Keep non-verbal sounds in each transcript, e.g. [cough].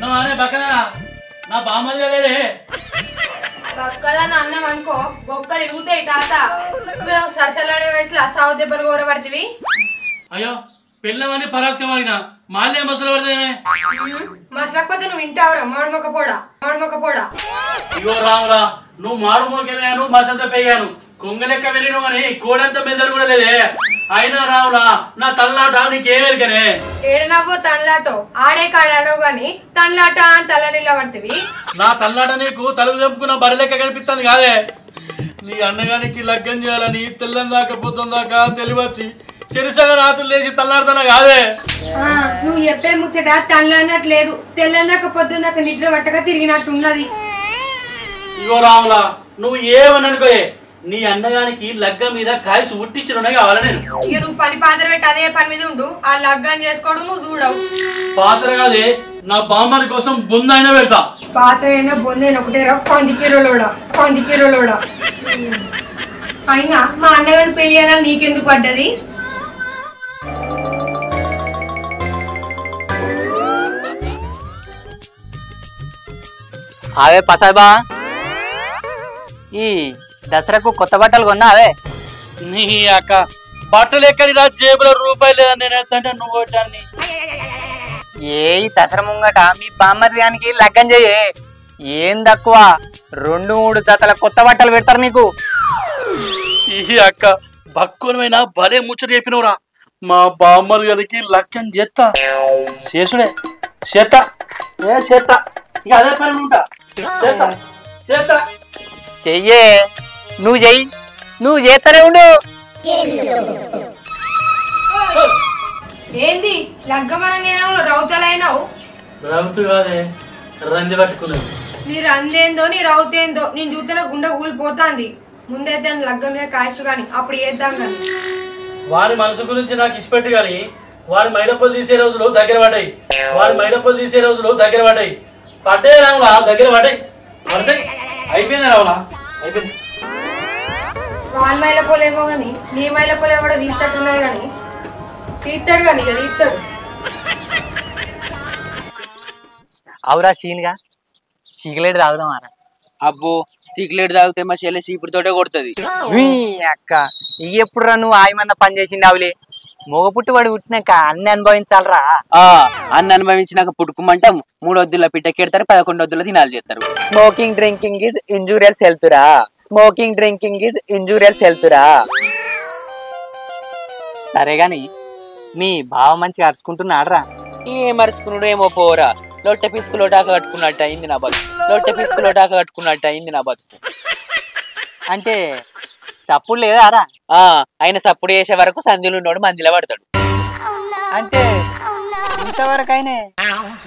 నువ్వు అనే పక్కన నా బామ్మది లేడే బొక్కలని అన్నం అనుకో బొక్కలు ఇరుగుతాయి తాత. నువ్వేమో సరసలాడే వయసులో సాగు దెబ్బలు కోరబడుతుంది అయ్యో పిల్లవని పరాస్కమాడినా మాల్య మసలు పడదేమే మసలకపోతే నువ్వు వింటావురా మాడుమొక్క పోడా? మాడుమొక్క పోడా? ఇగో రామురా నువ్వు మారు మోకెళ్ళాను మసంత పెయ్యాను. కొంగ లెక్క పెరిగిన కానీ కోడంత మెదడు కూడా లేదే. అయినా రామురా నా తలనాట నీకేమెరికనే ఏడనవ్వో తనలాటో ఆడే కాడాడో గాని తనలాట అని తల నిలబడుతుంది నా తలనాట నీకు తలుగు తెంపుకున్న బరి లెక్క కనిపిస్తుంది కాదే? నీ అన్నగానికి లగ్గం చేయాలని తెల్లం దాకా పొద్దున దాకా తెలివచ్చి చెరుసగా రాత్రులు లేచి తల్లాడుతున్నా కాదే? ఆ, నువ్వు చెప్పే ముచ్చట తనలన్నట్టు లేదు తెల్లందాక పొద్దుందాక నిద్ర పట్టక తిరిగినట్టు ఉన్నది ఇగో రాములా నువ్వు ఏమని అనుకోయే? నీ అన్నగానికి లగ్గం మీద కాయసు ఉట్టించిన కావాలా నేను? ఇక నువ్వు పని పాత్ర పెట్టి అదే పని మీద ఉండు. ఆ లగ్గం చేసుకోవడం నువ్వు చూడవు. పాత్ర కాదే నా బామ్మని కోసం బుందైనా పెడతా. పాత్ర అయినా బొందేన ఒకటే రా పంది పిరలోడా పంది పిరలోడా అయినా మా అన్నగారు పెళ్ళి చేయాలని నీకెందుకు పడ్డది? అవే పసాబా. ఈ దసరాకు కొత్త బట్టలు కొన్నావే? నీ అక్క బట్టలు ఎక్కడి రా? జేబులో రూపాయలు లేదని నేను వెళ్తాంటే నువ్వు వచ్చాన్ని ఏ దసరా ముంగట మీ బామ్మది గానికి లగ్గం చెయ్యే ఏం తక్కువ? రెండు మూడు జతల కొత్త బట్టలు పెడతారు మీకు. ఈ అక్క భక్కునమైనా భలే ముచ్చట చెప్పినవురా. మా బామ్మరు గారికి లక్కని చేత్తా. చేసుడే చేత్తా. ఏ చేత్తా? ఇక అదే పని ఉంటా. చేత్తా. చేత్తా. చెయ్యే. నువ్వు చెయ్యి. నువ్వు చేస్తూనే ఉండు. ఏంది లగ్గమన నేను రౌతలైనావు? రౌతు కాదే రంది నీ రందేందో నీ రౌతేందో నేను చూస్తున్న గుండె ఊలిపోతాంది ముందైతే లగ్గం మీద కాయసు గాని అప్పుడు చేద్దాం గాని. వారి మనసు గురించి నాకు ఇచ్చిపెట్టు గాని వారి మైలప్పలు తీసే రోజులు దగ్గర పడ్డాయి. వారి మైలప్పలు తీసే రోజులు దగ్గర పడ్డాయి. పడ్డాయి రావులా దగ్గర పడ్డాయి. పడతాయి అయిపోయింది రావులా అయిపోయింది. వాళ్ళ మైల పోలేమో గాని నీ మైల పోలే కూడా తీస్తట్టున్నది గాని. తీస్తాడు గాని ఇక తీస్తాడు. అవురా సీన్గా? సిగరెట్ తాగుదాం అన్న అబ్బో సిగరెట్ తాగితే మా చెల్లె చీపురుతోటే కొడుతుంది. మీ అక్క ఇక ఎప్పుడు రా నువ్వు ఆయమన్న పని చేసింది అవులే మొగ పుట్టుబడి పుట్టినాక అన్ని అనుభవించాలరా. ఆ అన్న అనుభవించినాక పుట్టుకుమంటాం. మూడు వద్దుల పిట్టకెడతారు పదకొండు వద్దుల దినాలు చేస్తారు. Smoking drinking is injurious health రా. Smoking drinking is injurious health రా. సరే గాని మీ బావ మంచిగా అరుచుకుంటున్నాడు రా ఏ మరుచుకున్నాడు ఏమో పోరా. లొట్టె పిసుకు లోటాక కట్టుకున్నట్టు అయింది నా బతుకు. లొట్టె పిసుకు లోటాక కట్టుకున్నట్టు అయింది నా బతుకు. అంటే సప్పుడు లేదా రా? ఆయన సప్పుడు చేసే వరకు సంధిలో ఉన్నోడు మందిలో పడతాడు. అంటే ఇంతవరకు అయినా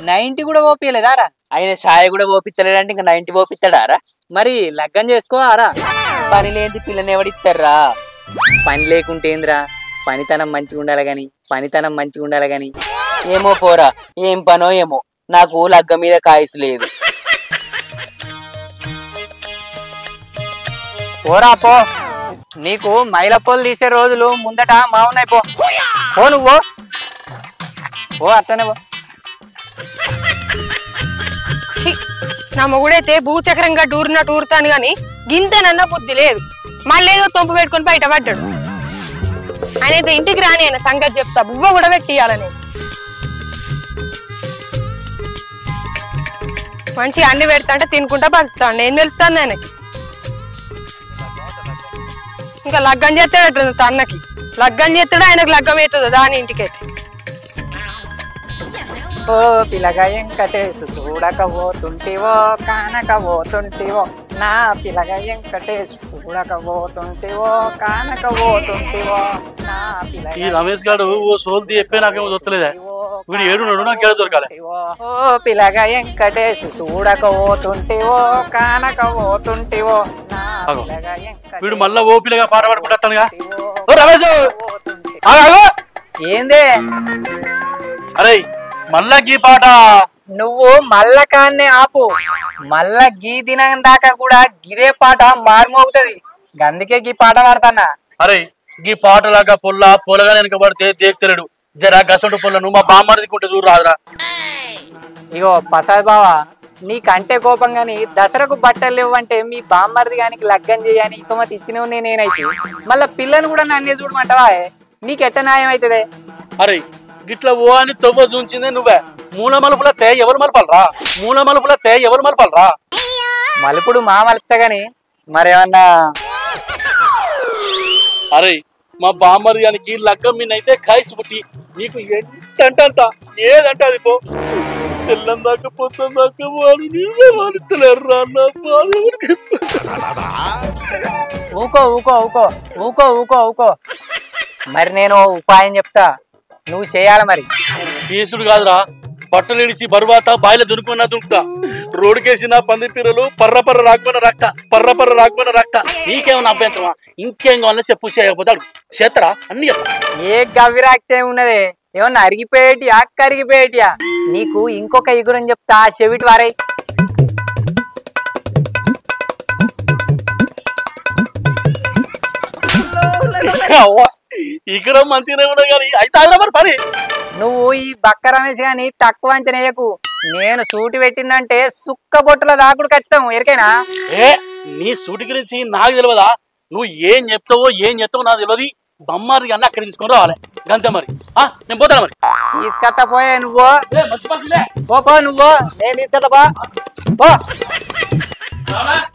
నైన్టీ కూడా ఓపియలేదా రా? ఆయన ఛాయ కూడా ఓపిత్తలేడంటే ఇంకా నైన్టీ ఓపిస్తాడారా మరి లగ్గం చేసుకోవారా పని లేని పిల్లని ఎవడిస్తారా పని లేకుంటే ఏందిరా? పనితనం మంచిగా ఉండాలి గాని పనితనం మంచిగా ఉండాలి గాని. ఏమో పోరా ఏం పనో ఏమో. నాకు లగ్గ మీద కాయసు లేదు. పోరా పో. నీకు మైలపోలు తీసే రోజులు ముందట మావున్నాయి పో. పో నువ్వు. ఓ అట్లనే పో. నా మొగుడైతే భూచక్రంగా టూరినట్టు ఊరుతాను గాని గింతనన్న బుద్ధి లేదు. మళ్ళీ ఏదో తొంపు పెట్టుకొని బయట పడ్డాడు. ఆయన అయితే ఇంటికి రాని ఆయన సంగతి చెప్తా. బువ్వ కూడా పెట్టియాలని మంచిగా అన్ని పెడతా అంటే తినుకుంటా బతుకుతాడు నేను తెలుస్తాను ఆయనకి. ఇంకా లగ్గం చేస్తాడట అన్నకి. లగ్గం చేస్తాడు ఆయనకు లగ్గం అవుతుంది దాని ఇంటికైతే ఓ పిల్లగా వెంకటేశు చూడకపోతుంటివో కానకపోతుంటివో నా పిల్లగా వెంకటేశు చూడకపోతుంటివో కానకపోతుంటివో నా పిల్లగా ఈ రమేష్ గారు ఓ సోల్ది చెప్పే నాకేమో దొత్తలేదే వీడు ఏడున్నాడు నాకు ఏడు దొరకాలి. ఓ పిల్లగా వెంకటేశు చూడకపోతుంటివో కానకపోతుంటివో వీడు మళ్ళా ఓపిలగా పాట పాడుకుంటానుగా రమేష్. ఏందే? అరే మళ్ళా గీ పాట. నువ్వు మల్ల కాన్నే ఆపు. మల్ల గీ దినం దాకా కూడా గిదే పాట మారుమోగుతుంది. అందుకే గీ పాట పాడతానా? అరే గీ పాటలాగా పొల్ల పొలగా వెనక పడితే దేక్తలేడు. జరా గసంటు పొల్లను మా బామ్మడిది కుంటే చూడు రాదురా. ఇగో ప్రసాద్ బావా నీకంటే కోపం గాని దసరాకు బట్టలు లేవంటే మీ బామ్మర్ది గానికి లగ్గం చేయని ఇంకొమతి ఇచ్చినవి నేనైతే. మళ్ళా పిల్లని కూడా నన్నే చూడమంటావా? నీకెట్ట న్యాయం అవుతుంది అరే గిట్ల ఓ అని తవ్వ చూంచిందే నువ్వే. మూల మలుపుల తే ఎవరు మలపాలరా? మూల మలుపుల తే ఎవరు మలపాలరా? మలుపుడు మా మలుపుతా గాని మరేమన్నా? అరే మా బామ్మరి గానికి లగ్గం మీనైతే కాయచి పుట్టి నీకు ఎంత అంటే అంత ఏదంటే అది పో? తెల్లం దాకా పొద్దున దాకా వాడు నీవే వాడుతలేరురా నా బాధ? ఊకో ఊకో ఊకో ఊకో ఊకో ఊకో. మరి నేను ఉపాయం చెప్తా. నువ్వు చేయాలి మరి. శేషుడు కాదురా. బట్టలు ఇడిచి బరువాత బాయిల దునుకున్నా దునుకుతా. రోడ్డుకేసిన పంది పిల్లలు పర్ర పర్ర రాకపోయిన రక్త పర్ర పర్ర రాకపోయిన రక్త. నీకేమన్నా అభ్యంతరమా? ఇంకేం కావాలని చెప్పు చేయకపోతే అడుగు. చేత్తరా? అన్ని ఏ గవ్విరాక్తే ఉన్నదే ఏమన్నా అరిగిపోయేటియా? కరిగిపోయేటియా నీకు ఇంకొక ఇగురని చెప్తా చెవిటి వారై. అవ్వ, ఇక్కడ మంచిగానే ఉన్నది కానీ అయితే ఆదిరా మరి పని. నువ్వు ఈ బక్క రమేష్ గాని తక్కువ అంచనేయకు నేను సూటి పెట్టిందంటే సుక్క బొట్టుల దాకుడు ఖచ్చితం ఎరికైనా? ఏ నీ సూటి గురించి నాకు తెలియదా నువ్వు ఏం చెప్తావో ఏం చెప్తావో నాకు తెలియదు బొమ్మారి అన్న అక్కడ తీసుకొని రావాలి. గంతే మరి. ఆ, నేను పోతాను మరి? తీసుకత్త పోయే నువ్వు. ఏ, మంచి పనిలే. పో పో నువ్వు. నేను తీసుకత్త పో. పో. రావాలా?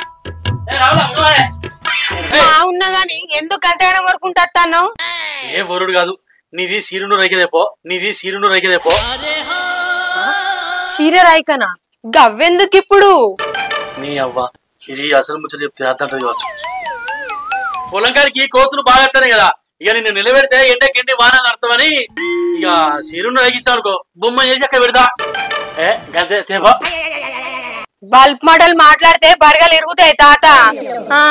ఏ, రావాలా? ఉన్నవానే? ఏ, బాగున్నా గాని ఎందుకు అంతగానో వరకుంటాను ఏ వరుడు కాదు. నీది సీరును రైకెదేపో నీది సీరును రైకెదేపో చీర రాయికనా గవ్వెందుకు ఇప్పుడు? నీ అవ్వ. ఇది అసలు ముచ్చట చెప్తే అర్థం కావచ్చు. పొలం కాడికి కోతులు బాగా కదా. ఇక నిన్ను నిలబెడితే ఎండకెండి వానలు అర్థమని ఇక రైకిచ్చావు అనుకో బొమ్మ చేసి అక్కడ పెడతా? ఏ తేపా. బల్బ్ మోడల్ మాట్లాడితే బరగలు ఇరుగుతాయి తాత. ఆ.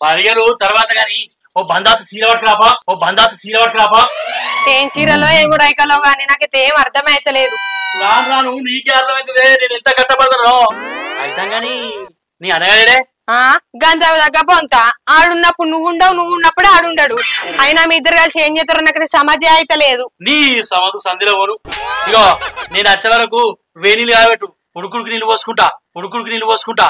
బరిగలు తర్వాత గాని ఓ బందాత సీర పట్టుకురాపా ఓ బందాత సీర పట్టుకురాపా ఏం చీరలో ఏమో రైకలో గాని నాకైతే ఏం అర్థమైతలేదు. రాను రాను నీకే అర్థమైందే నేను ఎంత కట్టపడతానో అయితే గాని నీ అనగాడే ఆ? గంత దగ్గ పొంత? ఆడున్నప్పుడు నువ్వు ఉండవు నువ్వు ఉన్నప్పుడే ఆడుండడు అయినా మీ ఇద్దరు కలిసి ఏం చేస్తారో నాకైతే సమాజం అయితే లేదు. నీ సమదు సంధిలో పోను. ఇగో నేను వచ్చే వరకు వేణీలు కాబెట్టు ఉడుకుడికి నీళ్ళు పోసుకుంటా. ఉడుకుడికి నీళ్ళు పోసుకుంటా.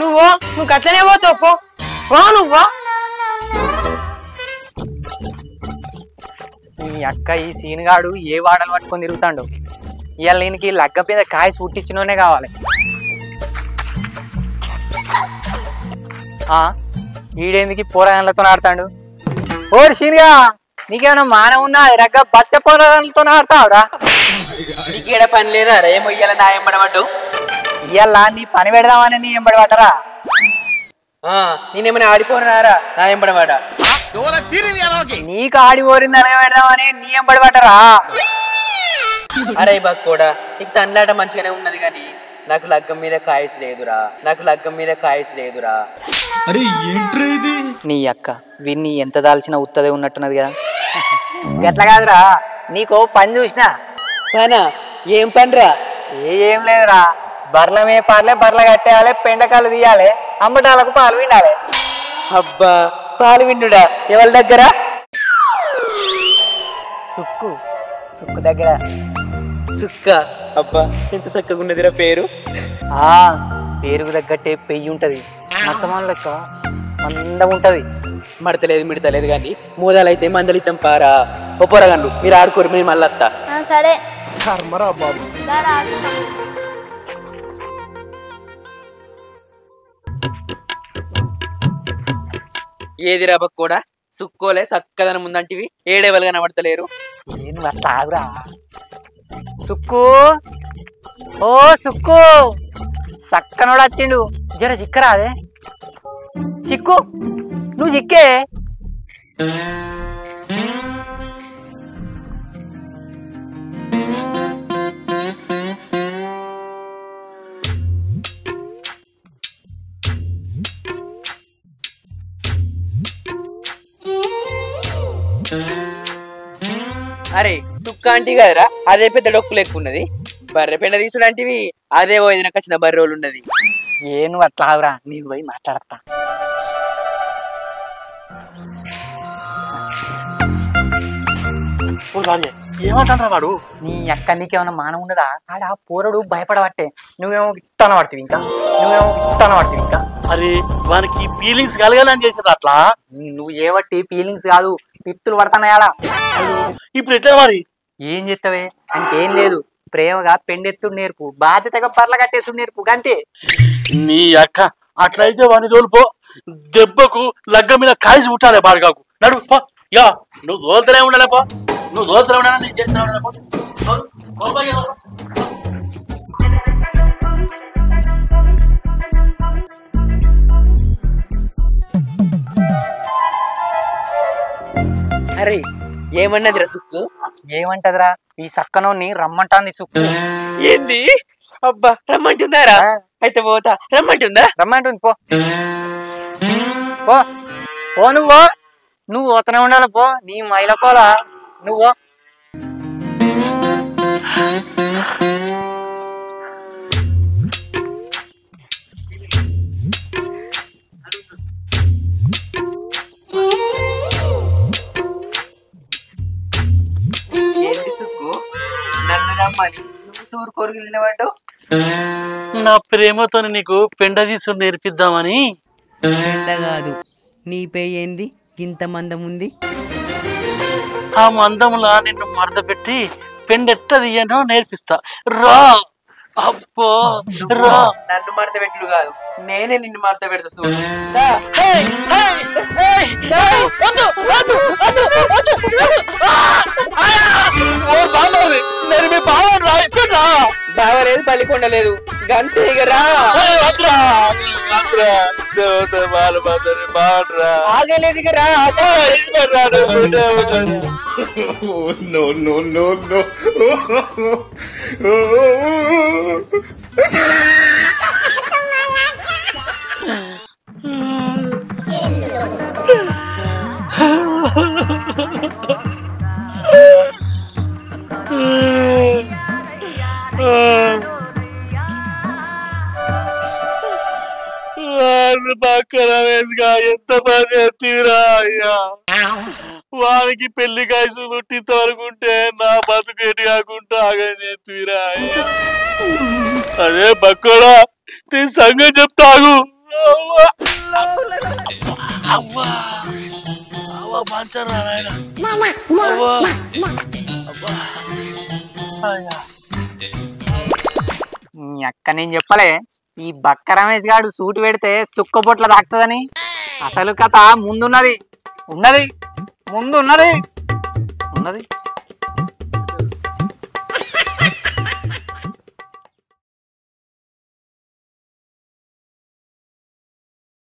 నువ్వు నువ్వు గట్లనే పోతావు పో. పో నువ్వు ఈ అక్క ఈ సీనుగాడు ఏ వాడలు పట్టుకొని తిరుగుతాడు? ఇవాళ ఈయనకి లగ్గ మీద కాయ సుట్టించినోనే కావాలి. ఈడేందుకు పోరాగాళ్ళతో ఆడతాడు? ఓరి సీనుగా నీకేమైనా మానం ఉన్నా? రగ్గ బచ్చ పోరాగాళ్ళతో ఆడతావురా? నీకేడ పని లేదా రే? మొయ్యాల నా ఎంబడబడ్డు ఇవాళ నీ పని పెడదామని నీ ఎంబడి పట్టరా నేనేమైనా ఆడిపోనారా నా ఎంబడబడా నీకు ఆడి ఓరింది అనగా పెడదామని నీ ఎంబడి పట్టరా అరే బక్కోడా నీకు తండ్లాట మంచిగానే ఉన్నది కానీ నాకు లగ్గం మీద కాయస్ లేదురా. నాకు లగ్గం మీద కాయస్ లేదురా. నీ అక్క విన్ని ఎంత దాల్చిన ఉత్తదే ఉన్నట్టున్నది కదా. [laughs] ఎట్లా కాదురా. నీకు పని చూసినా. పనా? ఏం పనిరా? ఏ ఏం లేదురా. బర్ల మేపాలే బర్ల కట్టేయాలి పెండకాలు తీయాలి అమ్మటాలకు పాలు వినాలి అబ్బా పాలు విండుడా? ఎవరి దగ్గర? సుక్కు. సుక్కు దగ్గర. సుక్క? అబ్బా ఎంత చక్కగా ఉన్నదిరా పేరు? ఆ పేరుకు తగ్గట్టే పెయ్యి ఉంటది. మత్తమాల లెక్క మందం ఉంటది. మడతలేదు మిడతలేదు కానీ మూదాలైతే మందలిద్దాం పారా. ఓ పొరగండు మీరు ఆడుకోరు మేము మళ్ళీ వస్తా ఆ, సరే. కర్మరా బాబు. దారా ఆడుకుందాం. ఏదిరా బక్కోడా సుక్కోలే చక్కదనం ఉందంటివి. ఏడేవలు కనబడతలేరు. నేను ఆగురా సుక్కు. ఓ సుక్కు. సక్కనోడు వచ్చిండు జర చిక్కరా అదే చిక్కు. నువ్వు చిక్కే. అరే సుక్క ఆంటీ కదరా? అదే పెద్ద డొక్కు లెక్కున్నది బర్రె పెండ తీసుడంటివి అదే పోయిన చిన్న బర్రె ఉన్నది. ఏ నువ్వు అట్లా ఆగురా. నీకు పోయి మాట్లాడతా. ఏమంటారా వాడు? నీ అక్క నీకేమైనా మానం ఉన్నదా? ఆడ పోరడు భయపడబట్టే. నువ్వేమో ఇత్తన పడుతుంది ఇంకా. నువ్వేమో ఇత్తన పడుతుంది ఇంకా. మరి వానికి ఫీలింగ్స్ కలగాలని చేసారు అట్లా? నువ్వు ఏవట్టి ఫీలింగ్స్ కాదు పిత్తులు పడతానాయాడా ఇప్పుడు ఎట్లా మరి? ఏం చెప్తావే అంకేం లేదు. ప్రేమగా పెండెత్తుడు నేర్పు. బాధ్యతగా పర్ల కట్టేస్తుడు నేర్పు. గంతే. నీ అక్క అట్లయితే వాని తోలుపో దెబ్బకు లగ్గ మీద కాయసి పుట్టాలి బాడుగాకు. నడు పో. యా నువ్వు తోలుతూనే ఉండాలి పో. నువ్వు ఉండాలి నేను. అరే ఏమన్నది రా సుక్కు? ఏమంటదిరా? ఈ సక్కనోని రమ్మంటాంది సుక్కు. ఏంది? అబ్బా రమ్మంటుందారా? అయితే పోతా. రమ్మంటుందా? రమ్మంటుంది పో. పో. పో నువ్వు. నువ్వు పోతూనే ఉండాలి పో. నీ మైల పోలా నువ్వు? ఏంటి సుక్కు? నన్ను రమ్మని. నువ్వు సూరు కొరుకు నిలబడ్డావు నా ప్రేమతో నీకు పెండ తీసుకుని నేర్పిద్దామని. కాదు. నీ పే ఏంది ఇంత మందం ఉంది ఆ మందములా నిన్ను మడత పెట్టి పెండెట్ట తీయనో నేర్పిస్తా. రా! అబ్బో! రా! నన్ను మడత పెట్టుడు కాదు. నేనే నిన్ను మడత పెడతా చూడు నేను మీ బావని రా, ఇస్తున్నా. బావలేదు పల్లికొండ లేదు గంతే ఇక రా. ఏయ్, వద్దురా, వద్దురా. దేవత బాలభద్రుని బావనిరా. ఆగలేదు ఇక రా ఏయ్, ఇస్తున్నా, నువ్వు ఉండే, వాడిని పక్కన వేసుగా ఎంత పని ఎత్తిరా అయ్యా? వానికి పెళ్ళి కాయసు పుట్టింత వరకు ఉంటే నా బతుకు ఎటు కాకుండా ఆగని చేతిరా అయ్యా. అదే బక్కడా నీ సంగతి చెప్తాగు. అవ్వా అవ్వా అవ్వా పంచరా నాయన. అవ్వా అవ్వా. అయ్యా. నీ అక్క నేను చెప్పలే. ఈ బక్క రమేష్ గాడు సూట్ పెడితే సుక్కపొట్ల తాకుతుందని. అసలు కథ ముందున్నది. ఉన్నది. ముందు ఉన్నది ఉన్నది.